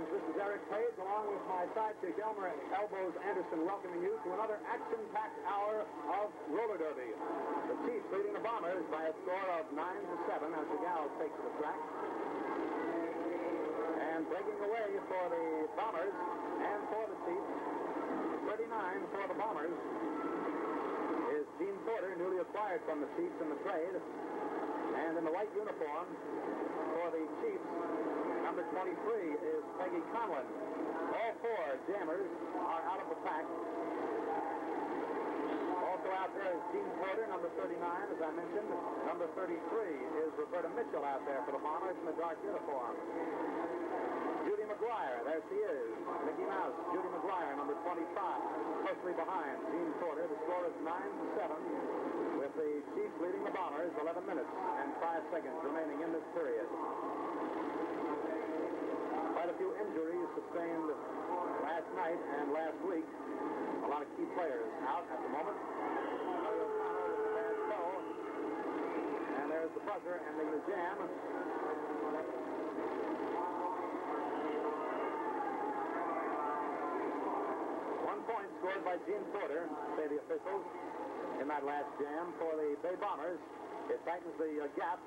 This is Eric Page, along with my sidekick Elmer Elbows Anderson, welcoming you to another action-packed hour of roller derby. The Chiefs leading the Bombers by a score of 9 to 7 as the Gals take to the track. And breaking away for the Bombers and for the Chiefs, 39 for the Bombers, is Jean Porter, newly acquired from the Chiefs in the trade. And in the white uniform for the Chiefs, Number 23 is Peggy Conlon. All four jammers are out of the pack. Also out there is Jean Porter, number 39, as I mentioned. Number 33 is Roberta Mitchell out there for the Bombers in the dark uniform. Judy Maguire, there she is. Mickey Mouse, Judy Maguire, number 25, closely behind Jean Porter. The score is 9 to 7, with the Chiefs leading the Bombers 11 minutes and 5 seconds remaining in this period quite a few injuries sustained last night and last week. A lot of key players out at the moment. And there's the buzzer ending the jam. One point scored by Jean Porter, say the officials, in that last jam for the Bay Bombers. It tightens the uh, gap.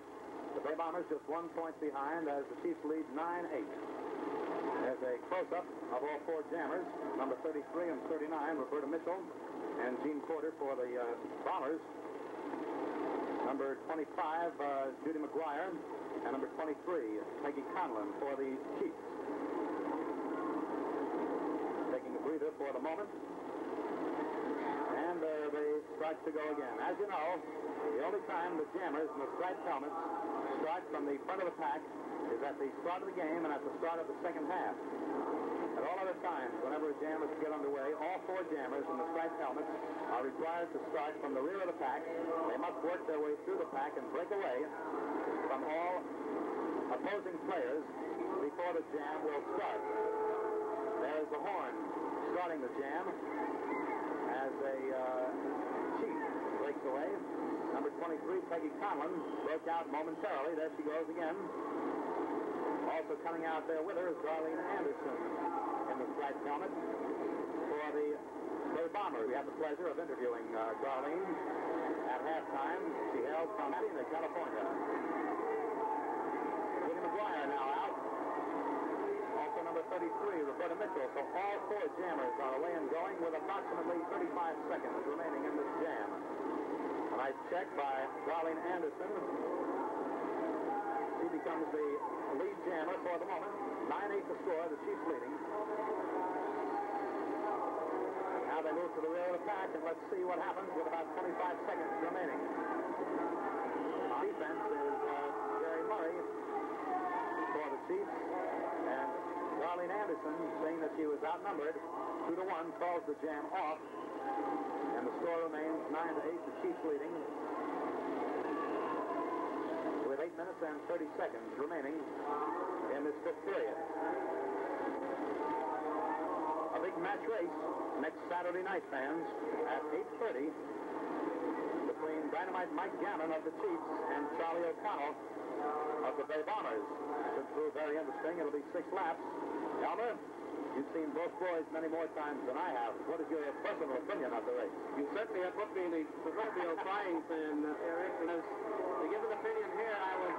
The Bay Bombers just one point behind as the Chiefs lead 9-8. There's a close-up of all four jammers, number 33 and 39, Roberta Mitchell, and Jean Porter for the uh, Bombers. Number 25, uh, Judy Maguire, and number 23, Peggy Conlon for the Chiefs. Taking a breather for the moment. And uh, they start to go again. As you know, the only time the jammers the striped helmets start from the front of the pack is at the start of the game and at the start of the second half. At all other times, whenever a jam is to get underway, all four jammers in the striped helmets are required to start from the rear of the pack. They must work their way through the pack and break away from all opposing players before the jam will start. There is the horn starting the jam as a uh, chief breaks away. Number 23, Peggy Conlon, broke out momentarily. There she goes again. Also coming out there with her is Darlene Anderson in the striped helmet for the Bay Bombers. We have the pleasure of interviewing uh, Darlene at halftime. She hails from Pasadena, California. William Maguire now out. Also number 33, Roberta Mitchell. So all four jammers are away and going with approximately 35 seconds remaining in this jam. Nice check by Darlene Anderson. She becomes the lead jammer for the moment. 9-8 to score, the Chiefs leading. Now they move to the rear of the pack, and let's see what happens with about 25 seconds remaining. On defense is uh, Gerry Murray for the Chiefs, and Darlene Anderson, saying that she was outnumbered, 2 to 1, calls the jam off, score remains 9 to 8, the Chiefs leading with 8 minutes and 30 seconds remaining in this fifth period. A big match race next Saturday night, fans, at 8.30 between Dynamite Mike Gammon of the Chiefs and Charlie O'Connell of the Bay Bombers. Should prove very interesting. It'll be six laps. Elmer, you've seen both boys many more times than I have. What is your personal opinion of the race? You certainly have put me in the proverbial frying pan, uh, Eric, because to give an opinion here, I was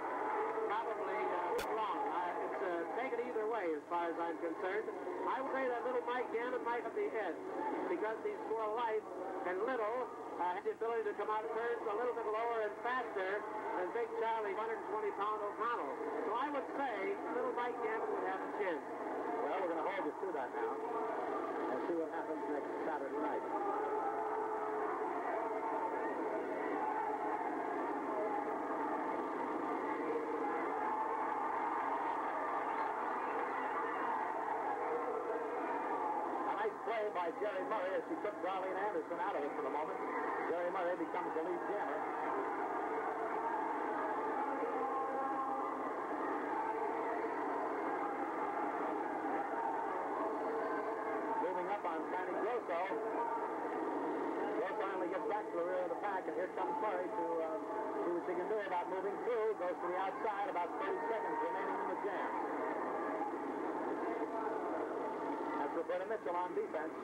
probably uh, wrong. I, it's uh, take it either way as far as I'm concerned. I would say that little Mike Gammon might have the edge because he's more light and little uh, the ability to come out of turns a little bit lower and faster than big Charlie, 120-pound O'Connell. So I would say little Mike Gammon would have a chance. Well, we're going to hold you to that now and see what happens next Saturday night. play by Gerry Murray as he took Darlene Anderson out of it for the moment. Gerry Murray becomes the lead jammer. second. Here comes Murray to uh, see what she can do about moving through. Goes to the outside, about 30 seconds remaining in the jam. That's Roberta Mitchell on defense.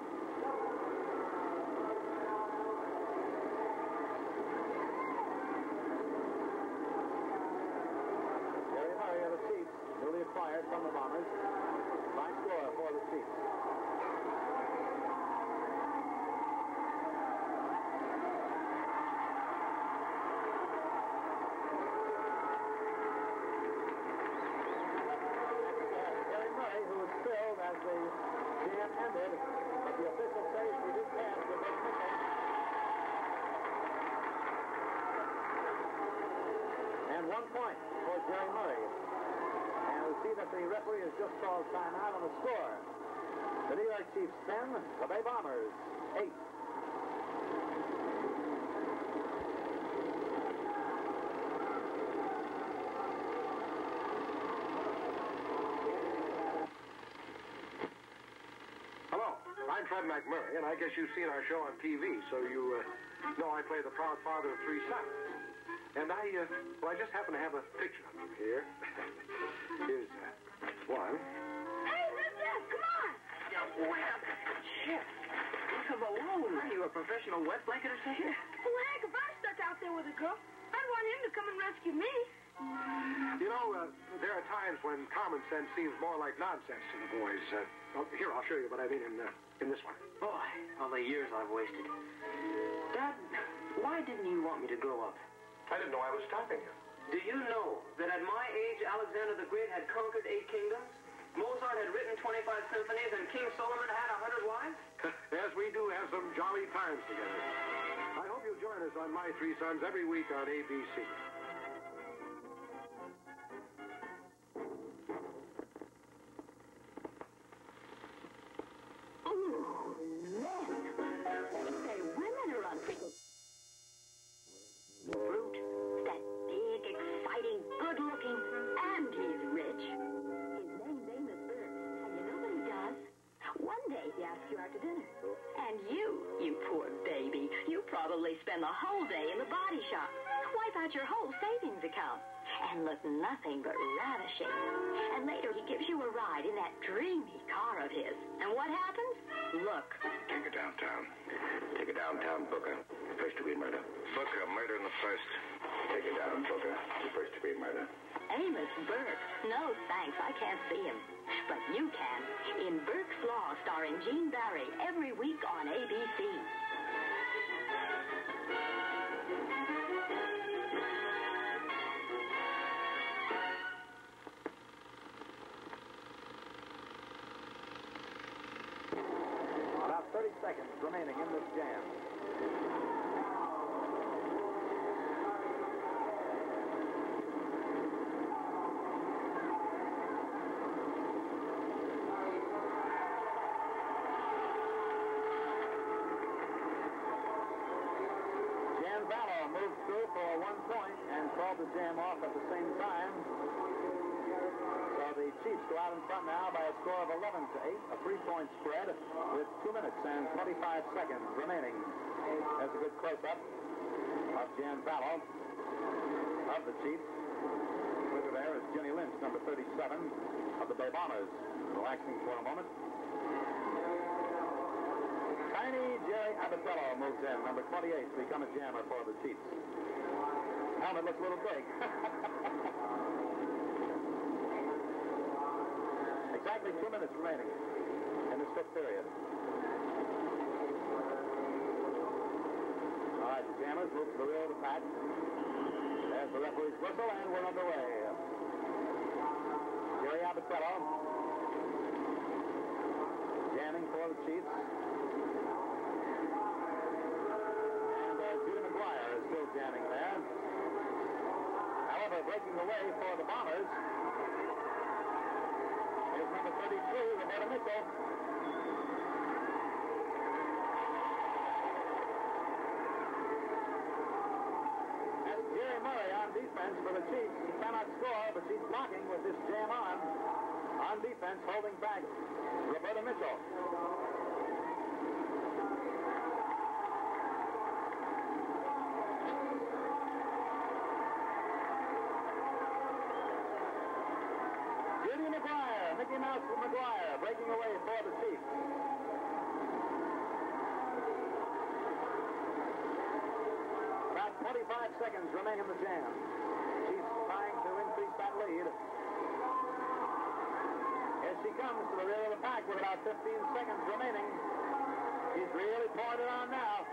Gerry Murray of the Chiefs, newly acquired from the Bombers. Point for Gerry Murray. And we see that the referee has just called timeout on the score. The New York Chiefs 10, the Bay Bombers 8. Hello, I'm Fred MacMurray, and I guess you've seen our show on TV, so you uh, know I play the proud father of three sons. And I, uh, well, I just happen to have a picture of them here. Here's uh, one. Hey, mister, come on! Wait up. Shit. It's a balloon. Are you a professional wet blanketer, Savior? Well, heck, if I'm stuck out there with a girl, I'd want him to come and rescue me. You know, uh, there are times when common sense seems more like nonsense to the boys. Uh, oh, here, I'll show you what I mean in, uh, in this one. Boy, all the years I've wasted. Dad, why didn't you want me to grow up? I didn't know I was stopping you. Do you know that at my age, Alexander the Great had conquered eight kingdoms? Mozart had written 25 symphonies, and King Solomon had a 100 wives? As we do have some jolly times together. I hope you'll join us on My Three Sons every week on ABC. Spend the whole day in the body shop. Wipe out your whole savings account. And look nothing but ravishing. And later he gives you a ride in that dreamy car of his. And what happens? Look. Take her downtown. Take her downtown, Booker. First degree murder. Booker, murder in the first. Take her down, Booker. First degree murder. Amos Burke. No, thanks. I can't see him. But you can. In Burke's Law, starring Gene Barry, every week on ABC. About 30 seconds remaining in this jam. Jan Vallow moved through for one point and called the jam off at the same time. So the Chiefs go out in front now by a score of 11 to 8, a three-point spread with 2 minutes and 25 seconds remaining. That's a good close-up of Jan Vallow of the Chiefs. With her there is Jenny Lynch, number 37 of the Bay Bombers, relaxing for a moment. Tiny Jerry Abatello moves in, number 28, to become a jammer for the Chiefs. Helmet looks a little big. Exactly two minutes remaining in this fifth period. All right, the jammers move to the rear of the pack. There's the referee's whistle, and we're underway. Jerry Abatello jamming for the Chiefs. And uh, Judy Maguire is still jamming there. However, breaking the way for the Bombers number 33, Roberta Mitchell. That's Gerry Murray on defense for the Chiefs. He cannot score, but she's blocking with this jam on. On defense, holding back Roberta Mitchell. Judy Maguire Mickey Mouse Maguire breaking away for the Chiefs. About 25 seconds remaining in the jam. Chiefs trying to increase that lead. As she comes to the rear of the pack with about 15 seconds remaining. She's really it on now.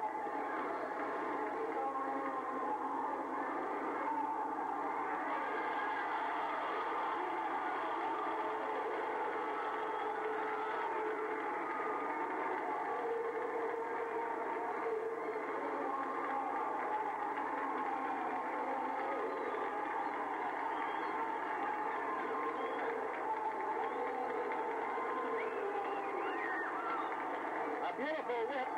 A beautiful whip.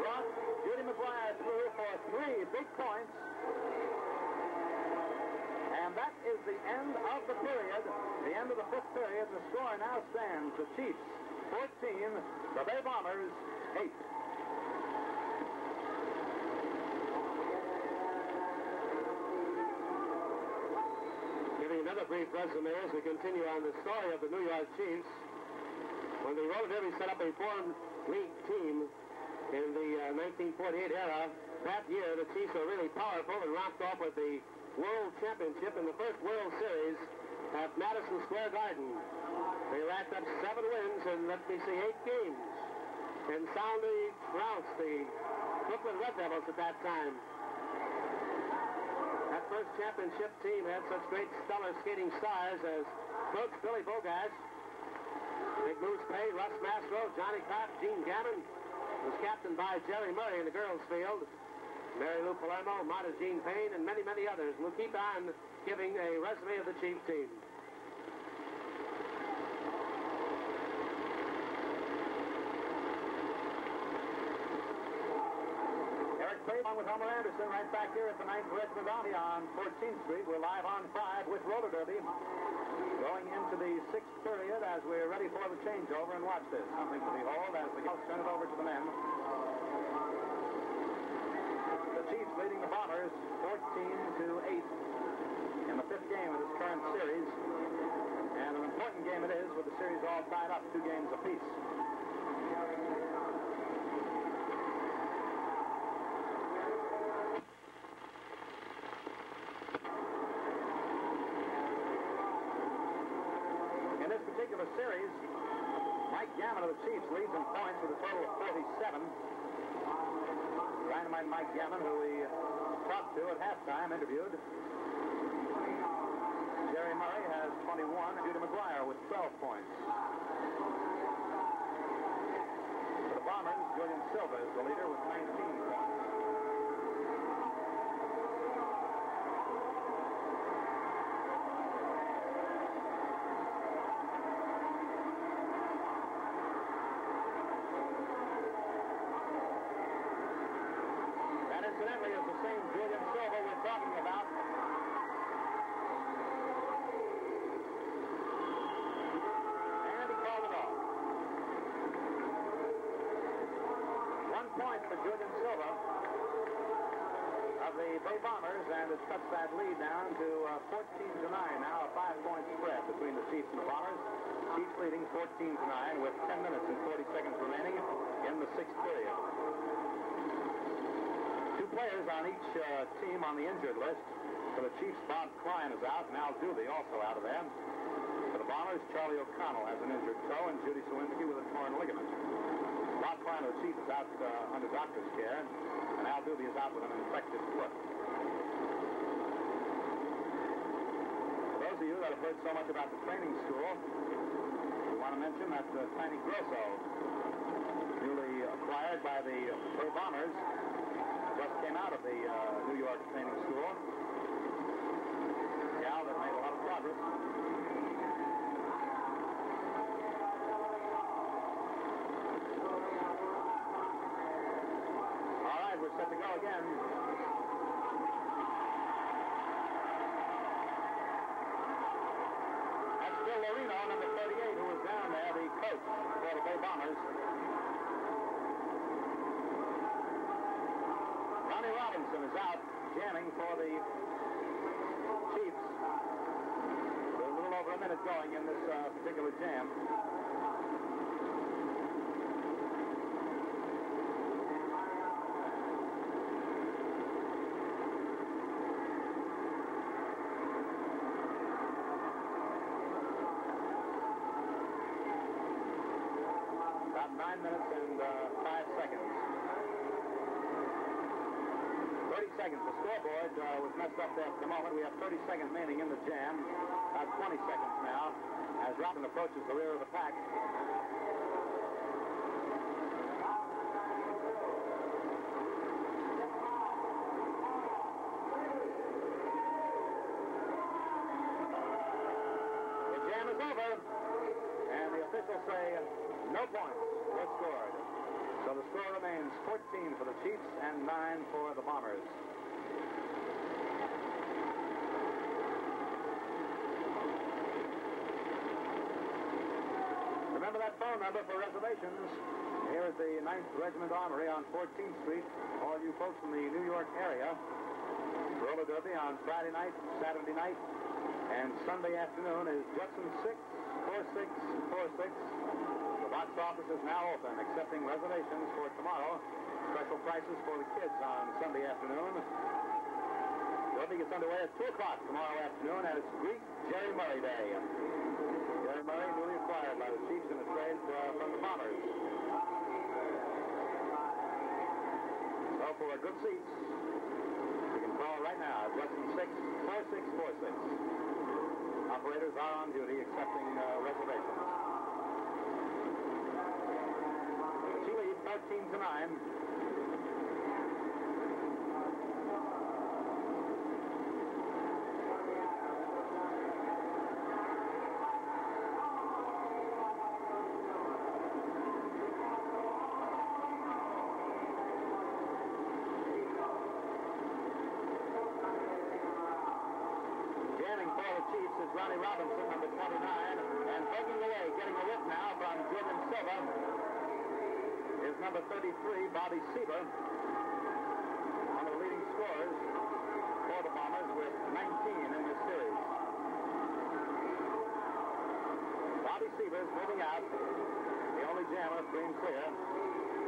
Brought Judy Maguire through for three big points. And that is the end of the period, the end of the fifth period. The score now stands the Chiefs 14, the Bay Bombers 8. Giving another brief resume as we continue on the story of the New York Chiefs. When the they relatively set up a four-league team in the uh, 1948 era, that year the Chiefs were really powerful and rocked off with the World Championship in the first World Series at Madison Square Garden. They racked up seven wins in, let me see, eight games and soundly trounced the Brooklyn Red Devils at that time. That first championship team had such great stellar skating stars as Coach Billy Bogash, Big Moose Pay, Russ Mastro, Johnny Kopp, Gene Gammon, was captained by Gerry Murray in the girls' field, Mary Lou Palermo, Marta Jean Payne, and many, many others. We'll keep on giving a resume of the Chief team. Page along with Elmer Anderson right back here at the 9th Regiment Armory on 14th Street. We're live on 5 with roller derby. Going into the sixth period as we're ready for the changeover and watch this. Something to behold as the Gulls turn it over to the men. The Chiefs leading the Bombers 14 to 8 in the fifth game of this current series. And an important game it is with the series all tied up, two games apiece. In this particular series, Mike Gammon of the Chiefs leads in points with a total of 47. Dynamite Mike Gammon, who we talked to at halftime, interviewed. Gerry Murray has 21, and Judy Maguire with 12 points. For the Bombers, Julian Silva is the leader with 19 points. That incidentally is the same Julian Silva we're talking about. And he called it off. One point for Julian Silva of the Bay Bombers, and it cuts that lead down to uh, 14 to 9. Now a five-point spread between the Chiefs and the Bombers. Chiefs leading 14 to 9 with 10 minutes and 40 seconds remaining in the sixth period. Two players on each uh, team on the injured list. For the Chiefs, Bob Klein is out, and Al Doobie also out of there. For the Bombers, Charlie O'Connell has an injured toe, and Judy Sowinski with a torn ligament. Bob Klein of the Chiefs is out uh, under doctor's care, and Al Doobie is out with an infected foot. For those of you that have heard so much about the training school, we want to mention that uh, Tiny Grosso, newly acquired by the Bay Bombers, just came out of the uh, New York training school. A Gal that made a lot of progress. All right, we're set to go again. A in this uh, particular jam. About nine minutes and uh, five seconds. 30 seconds. The scoreboard uh, was messed up there for the moment. We have 30 seconds remaining in the jam. About 20 seconds now as Robin approaches the rear of the pack. The jam is over, and the officials say no points were scored. So the score remains 14 for the Chiefs and 9 for the Bombers. Remember that phone number for reservations. Here at the 9th Regiment Armory on 14th Street. All you folks in the New York area. Roller Derby on Friday night, Saturday night, and Sunday afternoon is Judson 64646. The box office is now open, accepting reservations for tomorrow. Special prices for the kids on Sunday afternoon. Derby gets underway at 2 o'clock tomorrow afternoon, and it's Greek Gerry Murray Day. Gerry Murray, newly acquired by the Chiefs in a trade uh, from the Bombers. So for good seats, you can call right now at Weston 64646. Operators are on duty accepting uh, reservations. Leads 13 to 9. Jamming for the Chiefs is Ronnie Robinson, number 29, and breaking away, getting a whip now from Julian Silva is number 33, Bobby Sieber, one of the leading scorers for the Bombers with 19 in this series. Bobby Sieber is moving out, the only jammer, free and clear.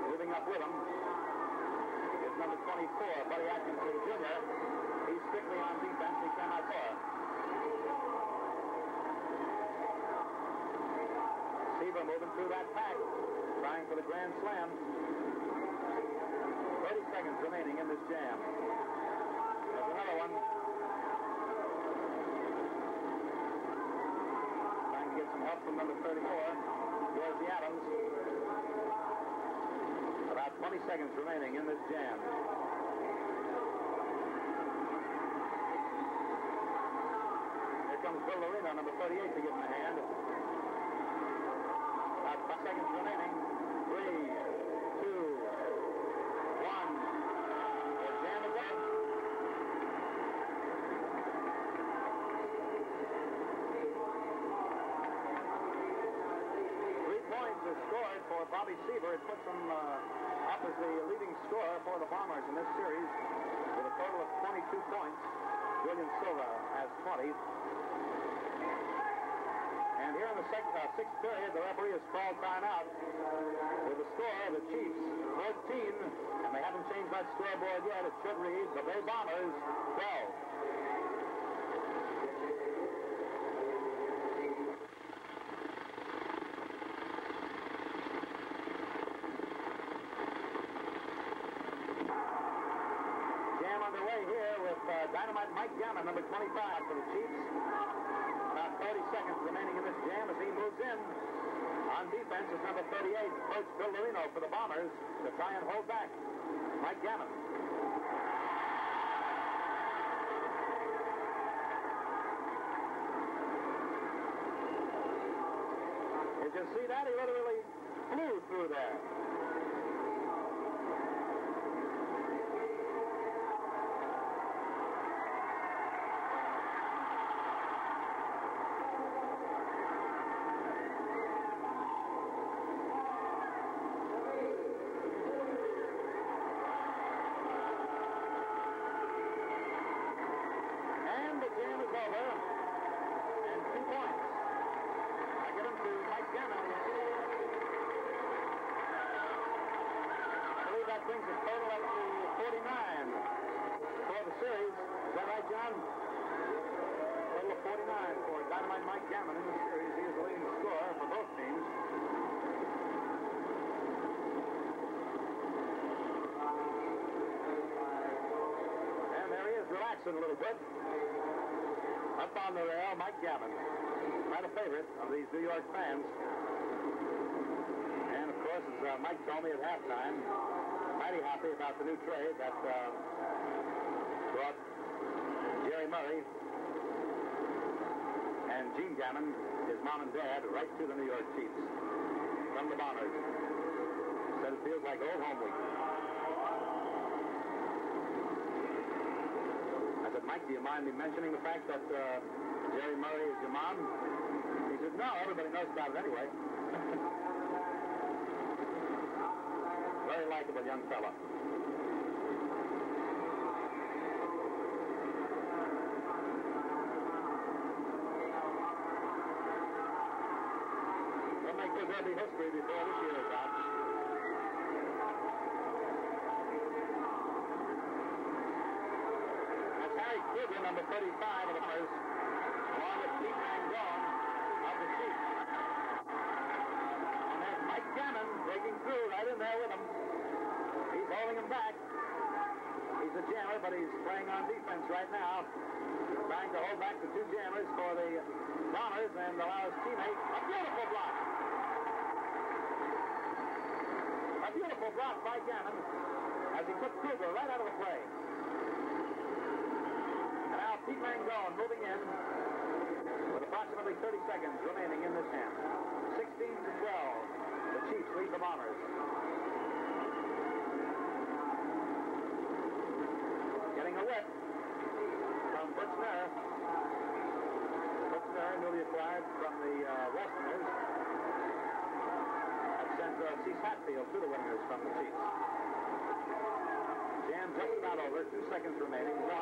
Moving up with him is number 24, Buddy Atkinson Jr. He's strictly on defense. He cannot score. Seaver moving through that pack, trying for the grand slam. 30 seconds remaining in this jam. There's another one. Trying to get some help from number 34, Dorsey Adams. About 20 seconds remaining in this jam. Here comes Bill Laurino, number 38, to him a hand. About five seconds remaining. Three, two, one. The jam is up. Three points are scored for Bobby Seaver. It puts him uh, up as the leading scorer for the Bombers in this series with a total of 22 points. William Silva has 20. And here in the sec- uh, sixth period, the referee has called timeout with the score of the Chiefs 13, and they haven't changed that scoreboard yet. It should read the Bay Bombers 12. Jam underway here with uh, Dynamite Mike Gammon, number 25 for the Chiefs. About 30 seconds remaining in this jam as he moves in. On defense is number 38, Coach Bill Marino for the Bombers to try and hold back. Mike Gammon. Did you see that? He literally flew through there. And the jam is over. And two points Gammon in the series. He is the leading scorer for both teams. And there he is, relaxing a little bit. Up on the rail, Mike Gammon. Quite a favorite of these New York fans. And of course, as uh, Mike told me at halftime, mighty happy about the new trade that uh, brought Gerry Murray Gene Gammon, his mom and dad, right to the New York Chiefs from the Bombers. Said it feels like old home week. I said, Mike, do you mind me mentioning the fact that uh, Gerry Murray is your mom? He said, no, everybody knows about it anyway. Very likable young fella. We'll make history before this year is out. That's Harry Kruger, number 35 of the first, along with Pete Mangone of the Chiefs. And there's Mike Gammon breaking through right in there with him. He's holding him back. He's a jammer, but he's playing on defense right now. Trying to hold back the two jammers for the Bombers and allow his teammate a beautiful block. A beautiful by Gammon as he put Kruger right out of the play. And now Pete Mangone moving in with approximately 30 seconds remaining in this hand. 16 to 12. The Chiefs lead the Bombers. Getting a whip from Butch Nair. Butch Nair, newly acquired from the uh, Westerners. That sent uh, From the Chiefs. Jam just about over. Two seconds remaining. Go.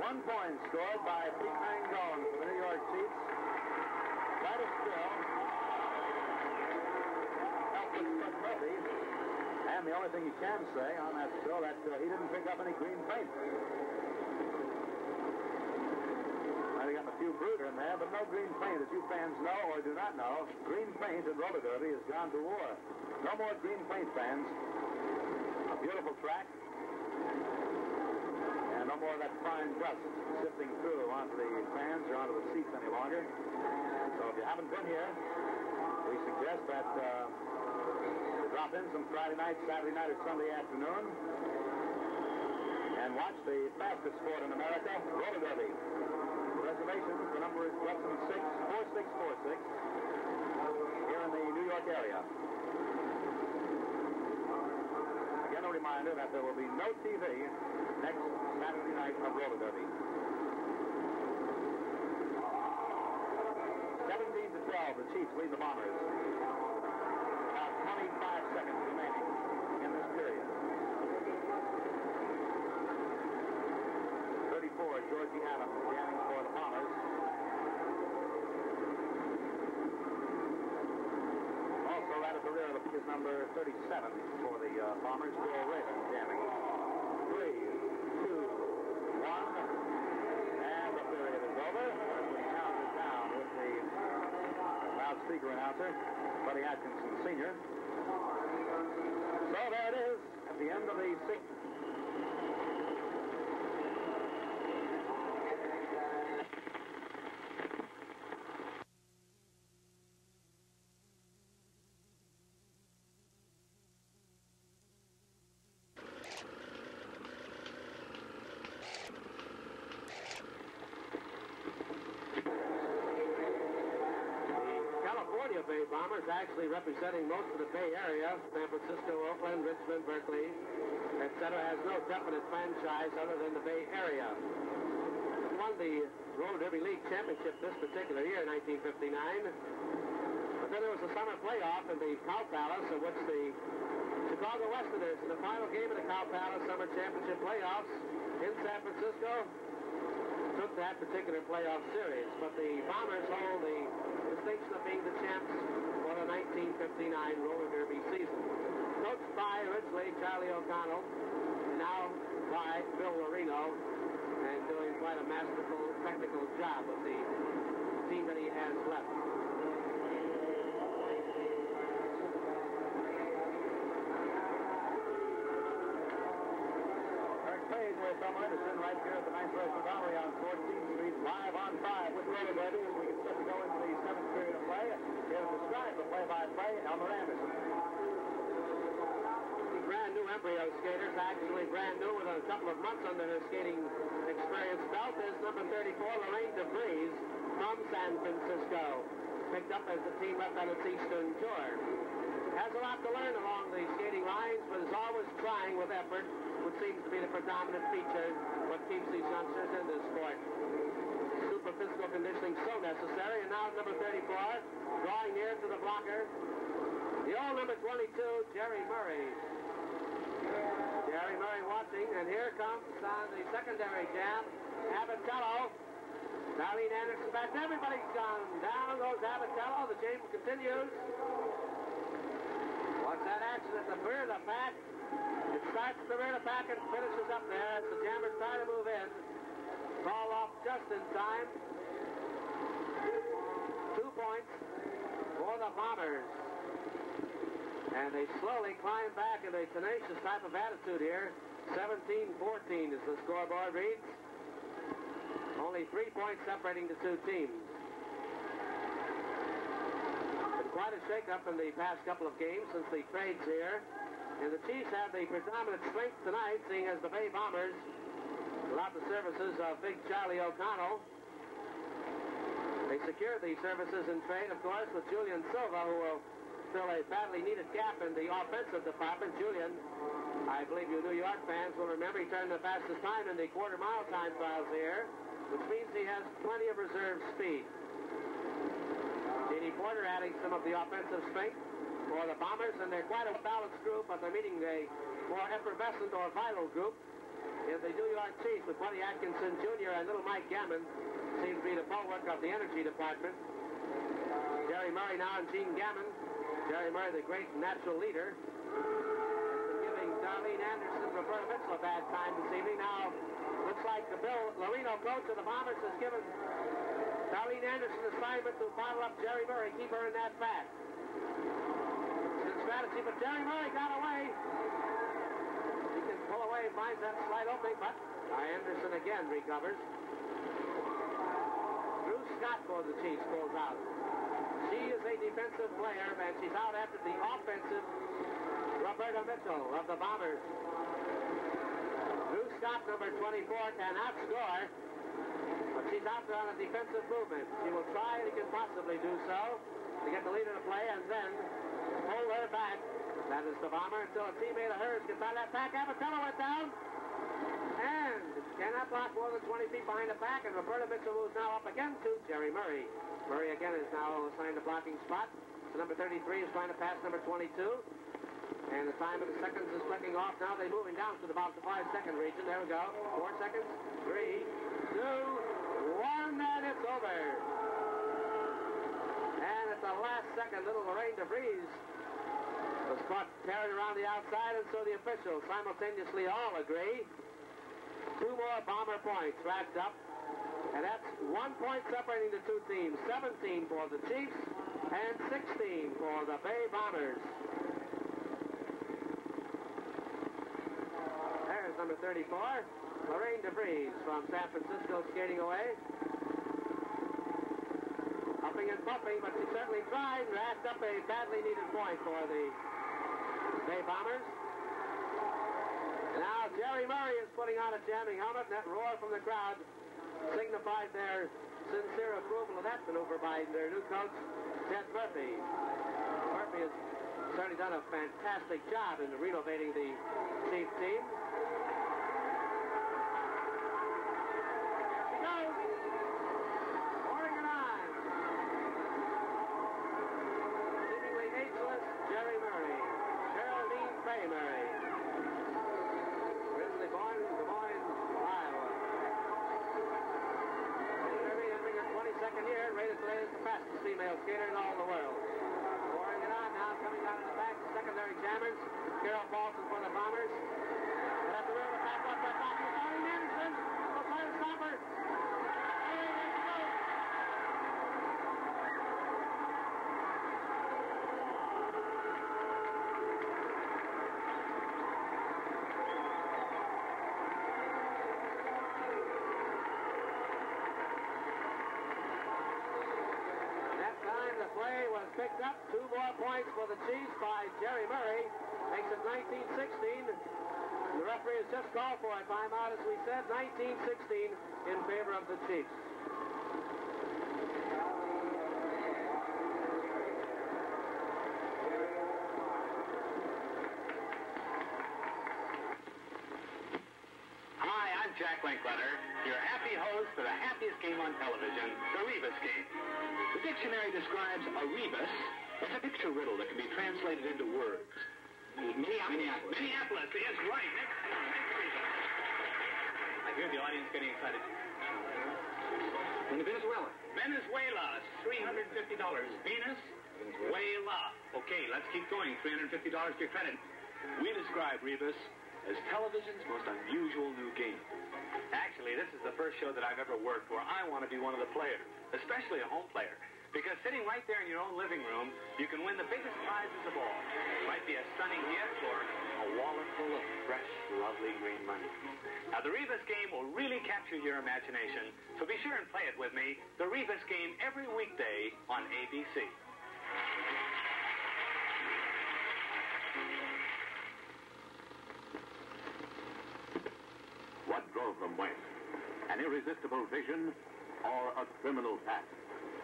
One point scored by Pete Mangone for the New York Chiefs. Quite a skill. With The only thing you can say on that skill that uh, he didn't pick up any green paint. Have gotten a few brooder in there, but no green paint. As you fans know or do not know, green paint in roller derby has gone to war. No more green paint fans. A beautiful track. And no more of that fine dust sifting through onto the fans or onto the seats any longer. So if you haven't been here, we suggest that uh, drop in some Friday night, Saturday night, or Sunday afternoon and watch the fastest sport in America, roller derby. Reservations, the number is Weston 6 4646 here in the New York area. Again, a reminder that there will be no TV next Saturday night of roller derby. 17 to 12, the Chiefs lead the Bombers. About 25 seconds remaining in this period. 34, Georgie Adams jamming for the Bombers. Also, right at the rear of the is number 37 for the uh, Bombers, Bill Raven jamming. Three, two, one, and the period is over. We count the loudspeaker announcer, Buddy Atkinson Sr. So there it is at the end of the sixth. Bombers actually representing most of the Bay Area, San Francisco, Oakland, Richmond, Berkeley, etc., has no definite franchise other than the Bay Area. It won the Roller Derby League Championship this particular year, 1959. But then there was a summer playoff in the Cow Palace in which the Chicago Westerners, in the final game of the Cow Palace Summer Championship playoffs in San Francisco, took that particular playoff series. But the Bombers hold the distinction of being the champs for the 1959 roller derby season. Coached by originally Charlie O'Connell, now by Bill Laurino, and doing quite a masterful technical job with the team that he has left. Page with Tom Anderson right here at the Ninth Regiment Armory on 14th Street, live on 5 with Roller Derby as we get set to go period of play. Here's describe the play-by-play, Elmer Anderson. Brand new embryo skaters, actually brand new with a couple of months under her skating experience belt, is number 34, Lorraine DeVries from San Francisco. Picked up as the team left on its Eastern tour. Has a lot to learn along the skating lines, but is always trying with effort, which seems to be the predominant feature, what keeps these youngsters in this sport. Super physical conditioning so necessary, and now number 34, drawing near to the blocker, the old number 22, Gerry Murray. Gerry Murray watching, and here comes on the secondary jam, Abatello. Darlene Anderson back. Everybody's gone. Down goes Abatello. The game continues. Watch that action at the rear of the pack. It starts at the rear of the pack and finishes up there as the jammers try to move in. Ball off just in time. Two points for the Bombers. And they slowly climb back in a tenacious type of attitude here. 17-14 as the scoreboard reads. Only three points separating the two teams. Been quite a shakeup in the past couple of games since the trades here. And the Chiefs have the predominant strength tonight, seeing as the Bay Bombers allowed the services of Big Charlie O'Connell. They secured the services in trade, of course, with Julian Silva, who will fill a badly needed gap in the offensive department. Julian, I believe you New York fans will remember he turned the fastest time in the quarter mile time trials here, which means he has plenty of reserve speed. Danny Porter adding some of the offensive strength for the Bombers, and they're quite a balanced group, but they're meeting a more effervescent or vital group in the New York Chiefs with Buddy Atkinson Jr. and little Mike Gammon seem to be the bulwark of the energy department. Gerry Murray now and Gene Gammon. Gerry Murray, the great natural leader, giving Darlene Anderson, Roberta Mitchell a bad time this evening. Now, looks like the Bill Laurino coach of the Bombers has given Darlene Anderson assignment to bottle up Gerry Murray, keep her in that back. Good strategy, but Gerry Murray got away. Away, finds that slight opening, but Anderson again recovers. Dru Scott for the Chiefs pulls out. She is a defensive player, and she's out after the offensive Roberta Mitchell of the Bombers. Dru Scott, number 24, cannot score, but she's out there on a defensive movement. She will try and can possibly do so to get the lead leader to play and then pull her back. That is the Bomber until a teammate of hers gets of that back. Abatello went down. And cannot block more than 20 feet behind the back, and Roberta Mitchell moves now up again to Gerry Murray. Murray again is now assigned a blocking spot. So number 33 is trying to pass number 22. And the time of the seconds is clicking off. Now they're moving down to about the five-second region. There we go. Four seconds. Three, two, one, and it's over. And at the last second, little Lorraine DeVries was caught carried around the outside, and so the officials simultaneously all agree. Two more bomber points racked up. And that's one point separating the two teams. 17 for the Chiefs and 16 for the Bay Bombers. There's number 34, Lorraine DeVries from San Francisco skating away. And puffing, but she certainly tried and racked up a badly needed point for the Bay Bombers. Now Gerry Murray is putting on a jamming helmet, and that roar from the crowd signified their sincere approval of that maneuver by their new coach, Ted Murphy. Murphy has certainly done a fantastic job in renovating the Chief team. Here she goes. Pouring it on. Seemingly ageless Gerry Murray. Geraldine Fay Murray. Originally born in Des Moines, Iowa. Murray entering her 22nd year, rated today as the fastest female skater picked up. Two more points for the Chiefs by Gerry Murray. Makes it 1916. The referee has just called for a timeout, as we said, 1916 in favor of the Chiefs. Hi, I'm Jack Linkletter, your happy host for the happiest game on television, the Rebus game. The dictionary describes a rebus as a picture riddle that can be translated into words. Minneapolis. Minneapolis, yes, right. Next, next. I hear the audience getting excited. Venezuela. Venezuela, $350. Venus? Venezuela. Okay, let's keep going. $350 to your credit. We describe Rebus as television's most unusual new game. Actually, this is the first show that I've ever worked where I want to be one of the players, especially a home player. Because sitting right there in your own living room, you can win the biggest prizes of all. Might be a stunning gift or a wallet full of fresh, lovely green money. Now, the Rebus game will really capture your imagination, so be sure and play it with me. The Rebus game every weekday on ABC. What drove them west? An irresistible vision or a criminal past?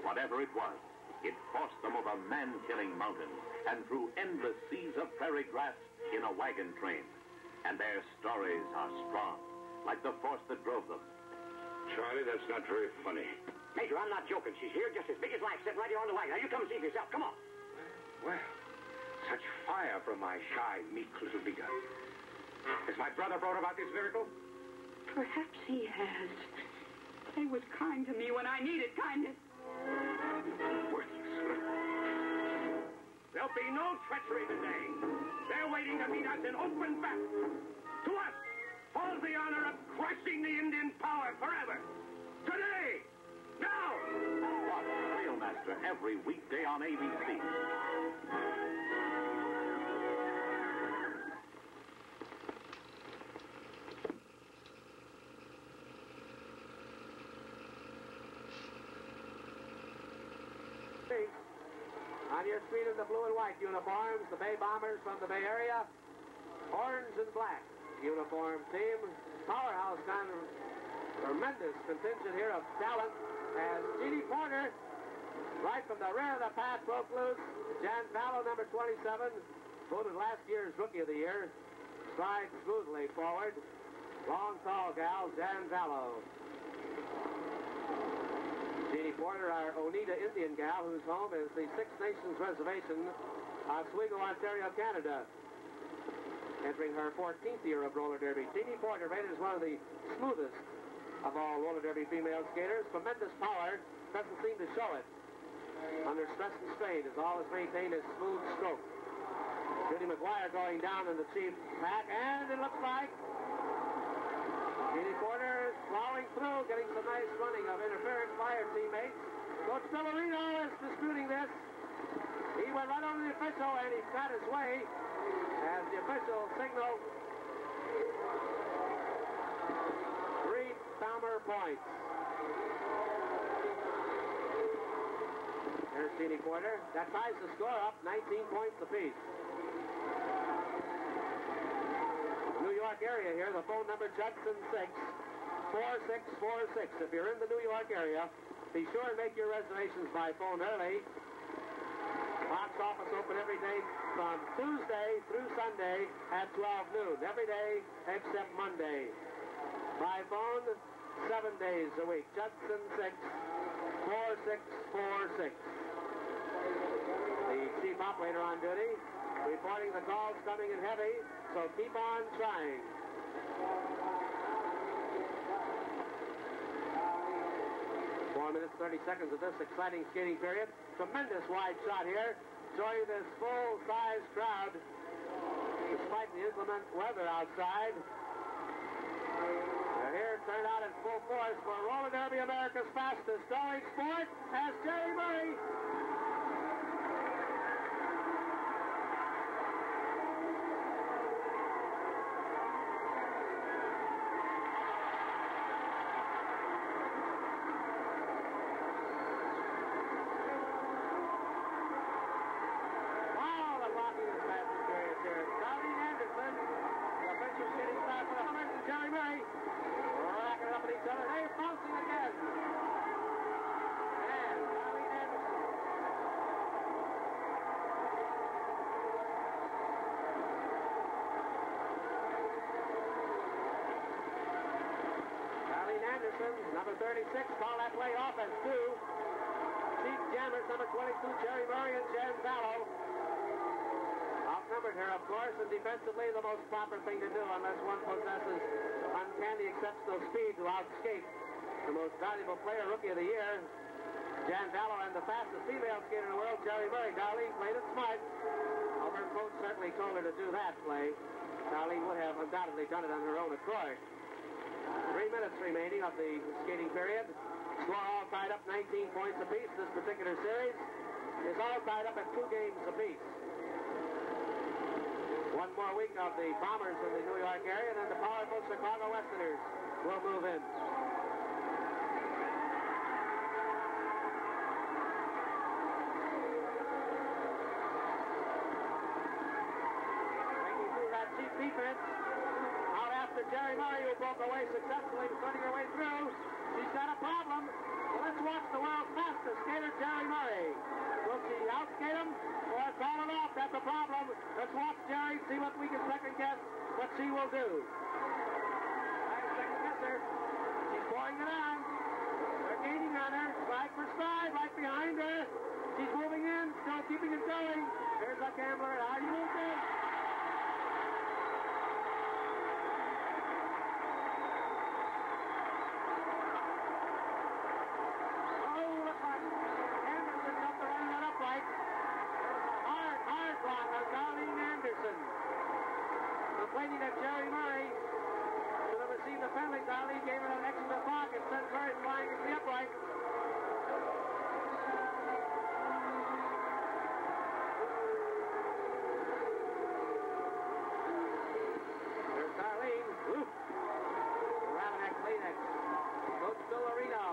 Whatever it was, it forced them over man-killing mountains and through endless seas of prairie grass in a wagon train. And their stories are strong, like the force that drove them. Charlie, that's not very funny. Major, I'm not joking. She's here just as big as life, sitting right here on the wagon. Now, you come and see for yourself. Come on. Well, such fire from my shy, meek little beater. Has my brother brought about this miracle? Perhaps he has. He was kind to me when I needed kindness. Worthless. There'll be no treachery today. They're waiting to meet us in open battle. To us falls the honor of crushing the Indian power forever. Today! Now! Watch Trail Master every weekday on ABC. In the blue and white uniforms, the Bay Bombers from the Bay Area. Orange and black uniform team. Powerhouse gun. Tremendous contingent here of talent. as Jeanie Porter, right from the rear of the pack, broke loose. Jan Vallow, number 27, voted last year's Rookie of the Year. Strides smoothly forward. Long, tall gal, Jan Vallow. Porter, our Oneida Indian gal, whose home is the Six Nations Reservation, Ohsweken, Ontario, Canada. Entering her 14th year of roller derby. Jeanie Porter, rated as one of the smoothest of all roller derby female skaters. Tremendous power, doesn't seem to show it. Under stress and strain, has always maintained a smooth stroke. Judy Maguire going down in the chief pack, and it looks like Jeanie Porter plowing through, getting some nice running of interference by her teammates. Coach Bill Laurino is disputing this. He went right over the official and he got his way as the official signaled three Palmer points. There's Jeanie Porter. That ties the score up 19 points apiece. New York area here. The phone number Judson 6 4646. If you're in the New York area, be sure and make your reservations by phone early. Box office open every day from Tuesday through Sunday at 12 noon. Every day except Monday. By phone, seven days a week. Judson 6 4646. The chief operator on duty reporting the calls coming in heavy, so keep on trying. Four minutes, 30 seconds of this exciting skating period. Tremendous wide shot here, showing this full-size crowd, despite the inclement weather outside. They're here turned out in full force for Roller Derby America's fastest going sport as Gerry Murray 36, call that play off as two. Chief Jammers, number 22, Gerry Murray and Jan Vallow. Outnumbered here, of course, and defensively the most proper thing to do unless one possesses uncanny exceptional speed to outskate the most valuable player, rookie of the year, Jan Vallow, and the fastest female skater in the world, Gerry Murray. Darlene played it smart. Her coach certainly told her to do that play. Darlene would have undoubtedly done it on her own accord. Three minutes remaining of the skating period. Score all tied up 19 points apiece. This particular series is all tied up at two games apiece. One more week of the Bombers in the New York area, and then the powerful Chicago Westerners will move in. Making through that cheap defense. Out who broke away successfully, cutting her way through. She's got a problem. Well, let's watch the world's fastest skater, Gerry Murray. Will she outskate him or call it off? That's a problem. Let's watch Gerry, see what we can second guess what she will do. I second guess her. She's pouring it on. They're gaining on her. Stride for stride, right behind her. She's moving in, still keeping it going. There's a gambler, how do you move in? Oh, look like Anderson got the run that up right. Hard, hard block on Darlene Anderson. Complaining that Gerry Murray should have received a penalty. Darlene gave it an extra block and sent Murray flying into the upright. There's Darlene. Woo. Ravenek Kleenex. Coach Bill Laurino.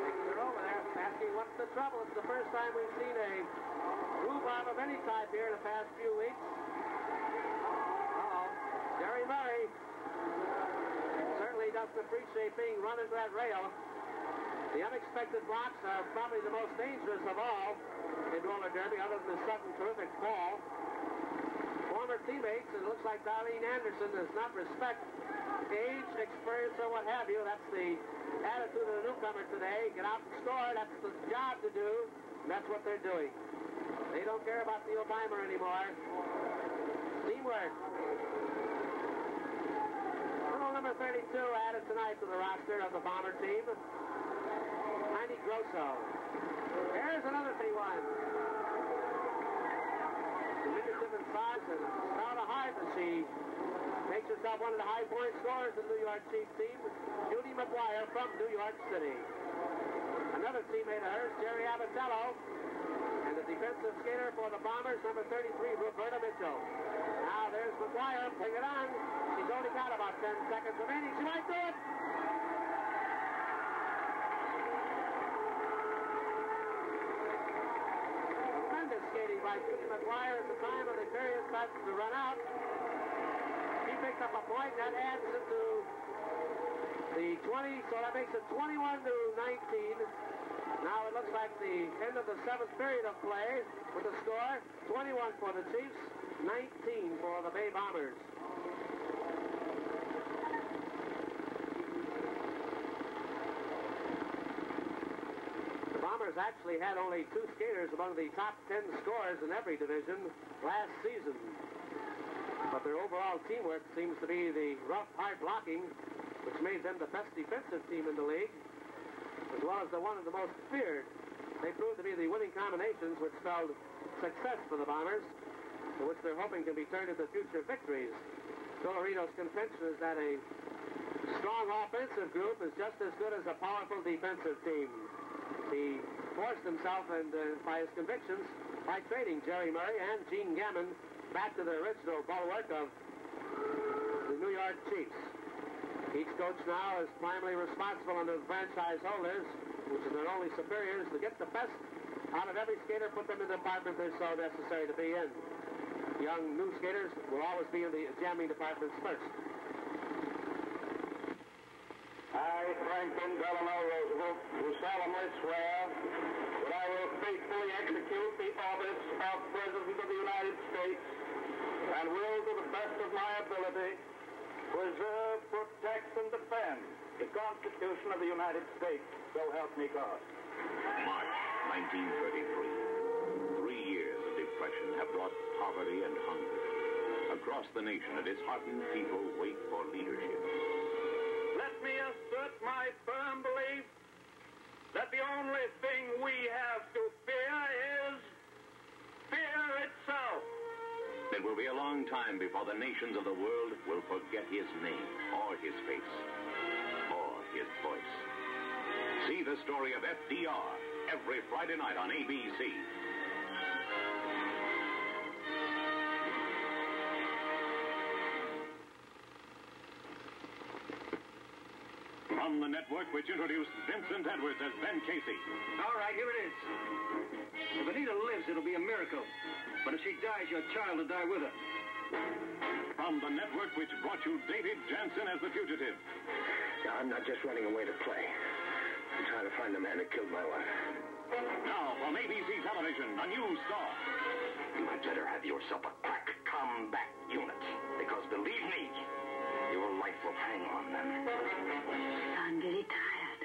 Taking her over there, asking what's the trouble. It's the first time we've seen a rhubarb of any type here in the past few weeks. Uh-oh. Gerry Murray certainly doesn't appreciate being run into that rail. The unexpected blocks are probably the most dangerous of all in roller derby, other than the sudden terrific fall. Former teammates, it looks like Darlene Anderson does not respect age, experience, or what have you. That's the attitude of the newcomer today. Get out and score. That's the job to do. And that's what they're doing. They don't care about the Obama anymore. Teamwork. Little number 32 added tonight to the roster of the Bomber team. Heidi Grosso. Here's another 31. Diminutive in size and not a high, but she makes herself one of the high point scorers in the New York Chief team, Judy Maguire from New York City. Another teammate of hers, Jerry Abatello, and the defensive skater for the Bombers, number 33, Roberta Mitchell. Now there's Maguire, putting it on. She's only got about 10 seconds remaining. She might do it. Tremendous skating by Judy Maguire at the time of the period starts to run out. He picks up a point that adds it to the 20, so that makes it 21 to 19. Now it looks like the end of the seventh period of play with the score 21 for the Chiefs, 19 for the Bay Bombers. The Bombers actually had only two skaters among the top 10 scorers in every division last season. But their overall teamwork seems to be the rough, hard blocking, which made them the best defensive team in the league, as well as the one of the most feared. They proved to be the winning combinations, which spelled success for the Bombers, to which they're hoping can be turned into future victories. Dolorino's contention is that a strong offensive group is just as good as a powerful defensive team. He forced himself and uh, by his convictions by trading Gerry Murray and Gene Gammon back to the original bulwark of the New York Chiefs. Each coach now is primarily responsible under the franchise holders, which is their only superiors, to get the best out of every skater, put them in the department they're so necessary to be in. Young new skaters will always be in the jamming departments first. I, Franklin Delano Roosevelt, do solemnly swear that I will faithfully execute the office of President of the United States and will, to the best of my ability, preserve, protect, and defend the Constitution of the United States. So help me God. March 1933. Three years of depression have brought poverty and hunger. Across the nation, a disheartened people wait for leadership. Let me assert my firm belief that the only thing we have to fear is fear itself. It will be a long time before the nations of the world will forget his name, or his face, or his voice. See the story of FDR every Friday night on ABC. From the network which introduced Vincent Edwards as Ben Casey. All right, here it is. If Anita lives, it'll be a miracle. But if she dies, your child will die with her. From the network which brought you David Janssen as the fugitive. I'm not just running away to play. I'm trying to find the man who killed my wife. Now, from ABC Television, a new star. You had better have yourself a crack combat unit. Because believe me, your life will hang on them. I'm very tired.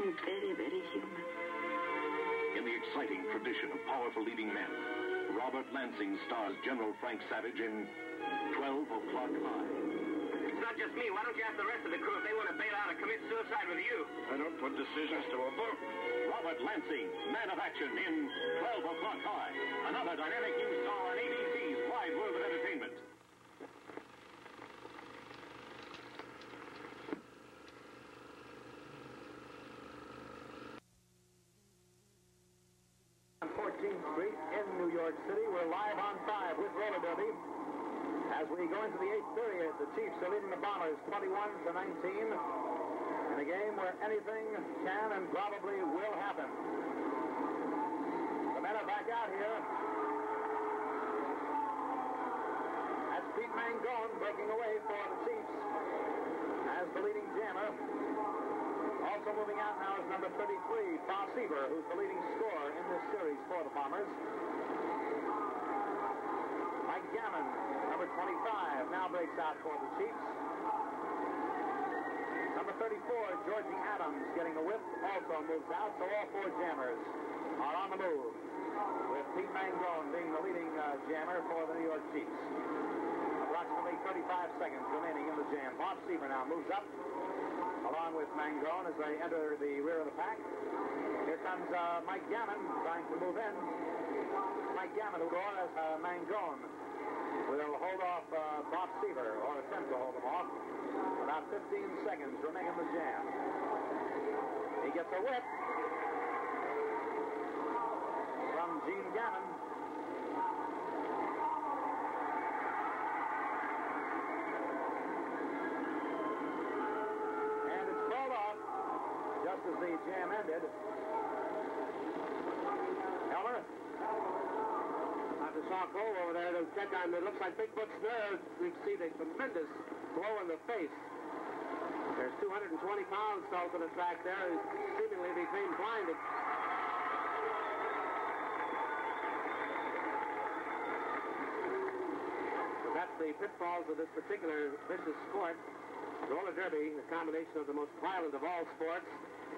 I'm very, very human. In the exciting tradition of powerful leading men, Robert Lansing stars General Frank Savage in 12 O'Clock High. It's not just me. Why don't you ask the rest of the crew if they want to bail out or commit suicide with you? I don't put decisions to a vote. Robert Lansing, man of action in 12 O'Clock High. Another dynamic new star on ABC's Wide World of Entertainment. On 14th Street in New York City, we're live on five with roller derby. As we go into the eighth period, the Chiefs are leading the Bombers 21 to 19 in a game where anything can and probably will happen. The men are back out here. That's Pete Mangone breaking away for the Chiefs as the leading jammer. Also moving out now is number 33, Bob Seaver, who's the leading scorer series for the Bombers. Mike Gammon, number 25, now breaks out for the Chiefs. Number 34, Georgie Adams, getting a whip, also moves out, so all four jammers are on the move, with Pete Mangone being the leading uh, jammer for the New York Chiefs. Approximately 35 seconds remaining in the jam. Bob Seaver now moves up, along with Mangone as they enter the rear of the pack. Comes uh, Mike Gammon trying to move in. Mike Gammon go as uh, Mangone will hold off uh, Bob Seaver, or attempt to hold him off. About 15 seconds remaining in the jam. He gets a whip from Gene Gammon. And it's called off just as the jam ended. Elmer? Dr. Saw Cole over there to check it. Looks like Big Foot's nerve. We've seen a tremendous blow in the face. There's 220 pounds salt in the track there. He seemingly became blinded. So that's the pitfalls of this particular vicious sport. Roller derby, a combination of the most violent of all sports.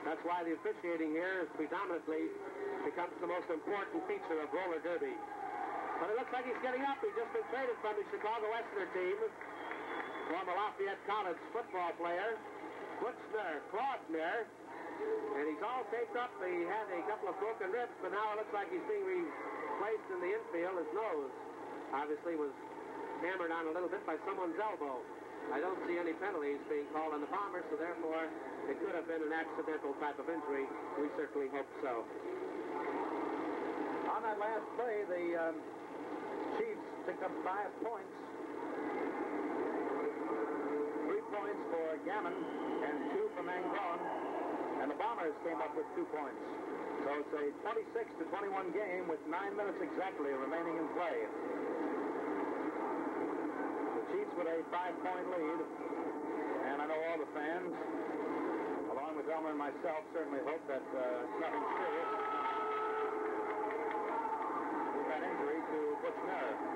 That's why the officiating here is predominantly becomes the most important feature of roller derby. But it looks like he's getting up. He's just been traded from the Chicago Westerner team. Former Lafayette College football player. Butchner, Clausner. And he's all taped up. He had a couple of broken ribs, but now it looks like he's being replaced in the infield. His nose obviously was hammered on a little bit by someone's elbow. I don't see any penalties being called on the Bombers, so therefore it could have been an accidental type of injury. We certainly hope so. On that last play, the um, picked up five points. Three points for Gammon and two for Mangone. And the Bombers came up with two points. So it's a 26 to 21 game with nine minutes exactly remaining in play. The Chiefs with a five-point lead. And I know all the fans, along with Elmer and myself, certainly hope that uh, nothing serious that injury to Butchner.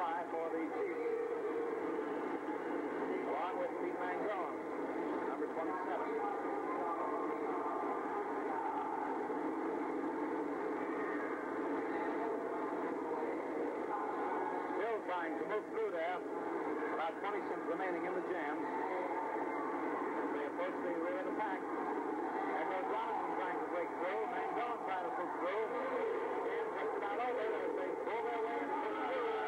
by for the Chiefs. Along with Pete Mangone, number 27. Still trying to move through there. About 20 cents remaining in the jam. As they approach the rear of the pack. There goes Robinson trying to break through. Mangone trying to push through. And just about over as they pull their way in and push through.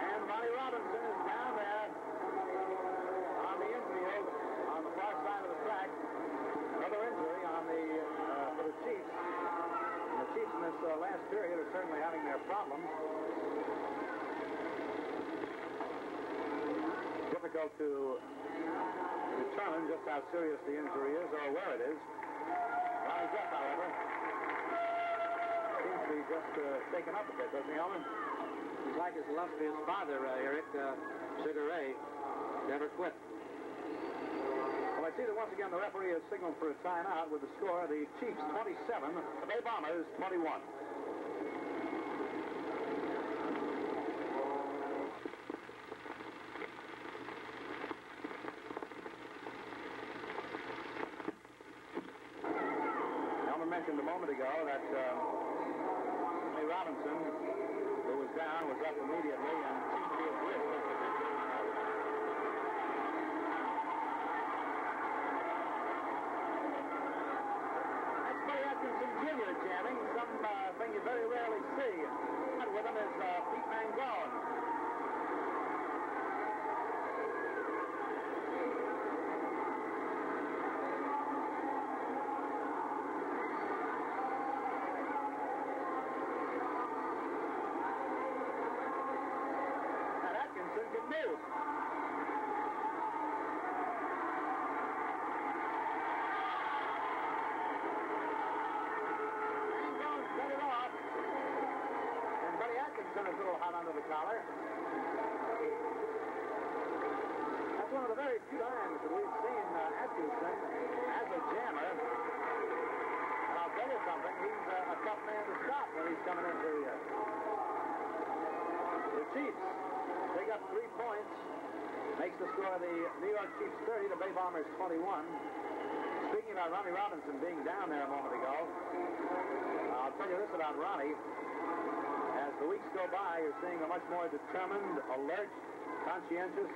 And Ronnie Robinson is down there on the infield on the far side of the track. Another injury on the uh, for the Chiefs. And the Chiefs in this uh, last period are certainly having their problems. Difficult to determine just how serious the injury is or where it is. Ronnie's up, however. Seems to be just uh, shaken up a bit, doesn't he, Elmer? He's like his illustrious father, uh, Eric, uh, Sugar Ray. Never quit. Well, I see that once again the referee has signaled for a timeout with the score the Chiefs 27, the Bay Bombers 21. Elmer mentioned a moment ago that uh, Ray Robinson, who was down, was up immediately and seemed to be Buddy Atkinson Jr. jamming, something you very rarely see. And with him is uh, Pete Mangone. And Atkinson can move. Mangone set it off. And Buddy Atkinson is a little hot under the collar. That's one of the very few times that we've seen uh, Atkinson as a jammer. And I'll tell you something, he's uh, a tough man to stop when he's coming into the, uh, the Chiefs. They got three points. Makes the score the New York Chiefs 30, the Bay Bombers 21. Speaking about Ronnie Robinson being down there a moment ago, I'll tell you this about Ronnie. Weeks go by, you're seeing a much more determined, alert, conscientious,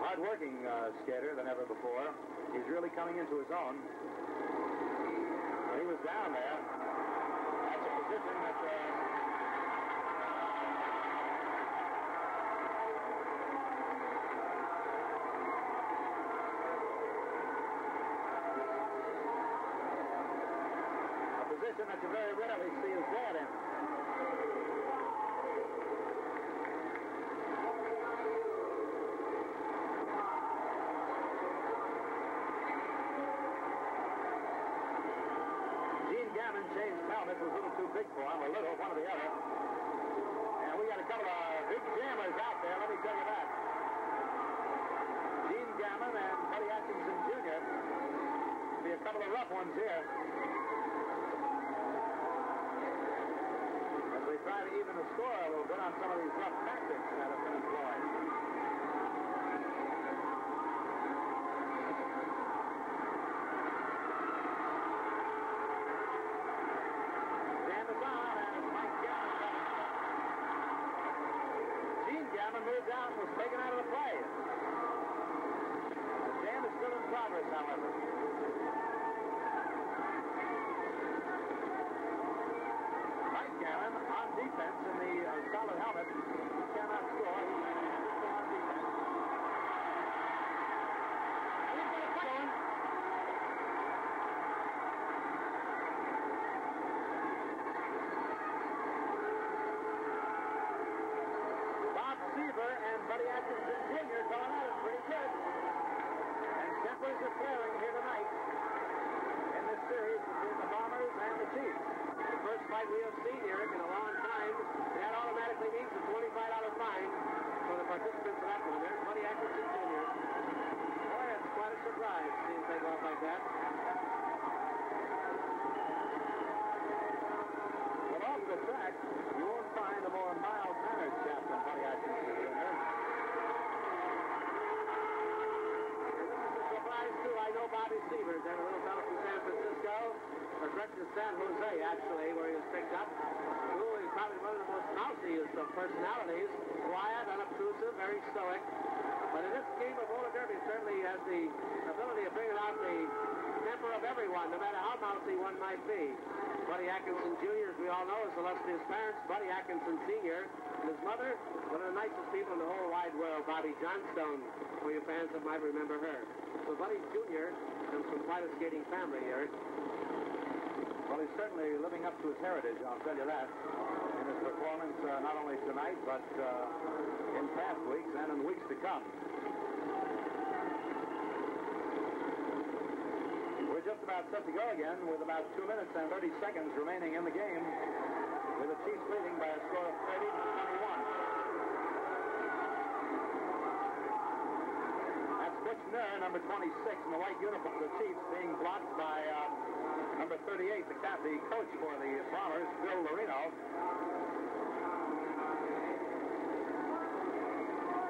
hard-working uh, skater than ever before. He's really coming into his own. When he was down there, that's a position that uh, that you very rarely see his dad in. Gene Gammon was a little too big for him, a little, one or the other. And we got a couple of big jammers out there, let me tell you that. Gene Gammon and Buddy Atkinson Jr. Be a couple of rough ones here. As they try to even the score a little bit on some of these rough tactics that have been employed. Jam is on as Mike Gammon comes up. Gene Gammon moved out and was taken out of the play. The jam is still in progress, however. Mike Gammon on defense in the uh, solid helmet. He cannot score. Bobby Sievers, and a little fellow from San Francisco, or directed San Jose, actually, where he was picked up, who is probably one of the most mousiest of personalities, quiet, unobtrusive, very stoic. But in this game of roller derby, certainly has the ability of bringing out the temper of everyone, no matter how mousy one might be. Buddy Atkinson Jr., as we all know, his illustrious parents, Buddy Atkinson Sr., and his mother, one of the nicest people in the whole wide world, Bobby Johnstone, for you fans that might remember her. So Buddy Jr. comes from quite a skating family, Eric. Well, he's certainly living up to his heritage, I'll tell you that, in his performance uh, not only tonight, but uh, in past weeks and in weeks to come. We're just about set to go again with about 2 minutes and 30 seconds remaining in the game, with the Chiefs leading by a score of 30 to 21. That's Butch Nur, number 26 in the white uniform of the Chiefs, being blocked by uh, number 38, the, the coach for the Bombers, Bill Laurino.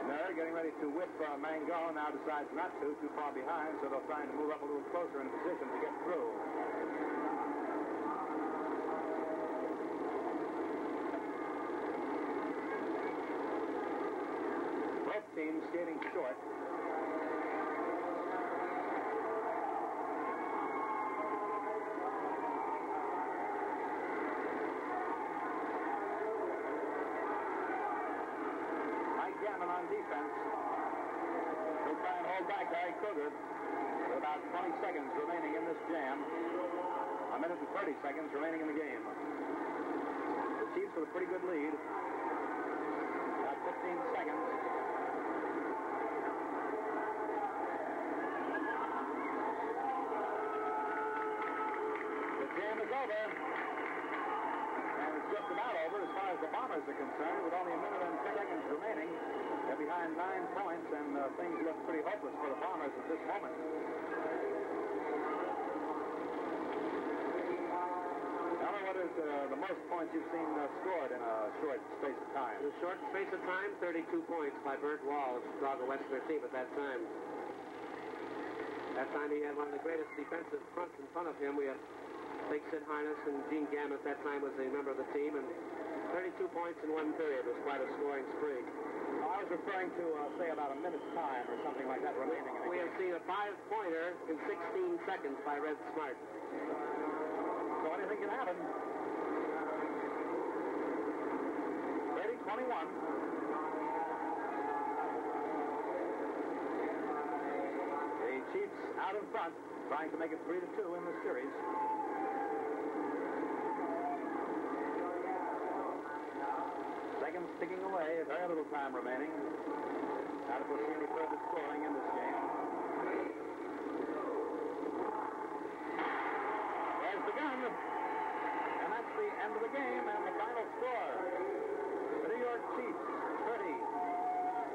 Nur getting ready to whip uh, Mango, now decides not to, too far behind, so they'll try and move up a little closer in position to get through. Thirty seconds remaining in the game. The Chiefs with a pretty good lead. About 15 seconds. The jam is over. And it's just about over as far as the Bombers are concerned. With only a minute and 10 seconds remaining, they're behind nine points, and uh, things look pretty hopeless for the Bombers at this moment. What is uh, the most points you've seen uh, scored in a short space of time? In a short space of time, 32 points by Bert Wall, Chicago Westerner team at that time. That time he had one of the greatest defensive fronts in front of him. We had Big Sid Harness and Gene Gamm at that time was a member of the team, and 32 points in one period was quite a scoring spree. I was referring to, uh, say, about a minute's time or something like that remaining in We have seen a five-pointer in 16 seconds by Red Smart. So anything can happen. 30-21. The Chiefs out in front, trying to make it 3 to 2 in the series. Seconds ticking away, very little time remaining. Not if we'll see any further scoring in this game. There's the gun. And that's the end of the game and the final score. The New York Chiefs, 30.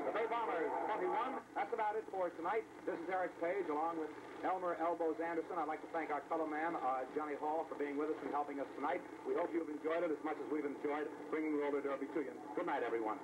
The Bay Bombers, 21. That's about it for tonight. This is Eric Page along with Elmer Elbows Anderson. I'd like to thank our color man, uh, Johnny Hall, for being with us and helping us tonight. We hope you've enjoyed it as much as we've enjoyed bringing roller derby to you. Good night, everyone.